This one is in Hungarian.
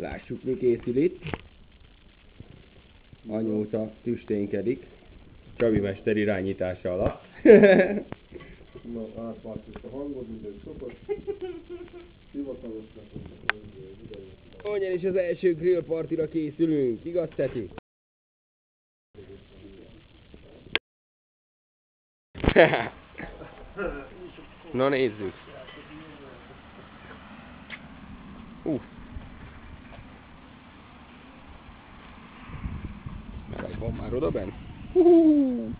Lássuk, mi készül itt. Anyósa tüsténkedik. Csabi mester irányítása alatt. Na, átváltjuk a hangot, mint egy szokott. Hivatalosnak, Onnan is az első grillpartira készülünk, igaz Teti? Na nézzük. Uff. Romaro Dobello. Uhul!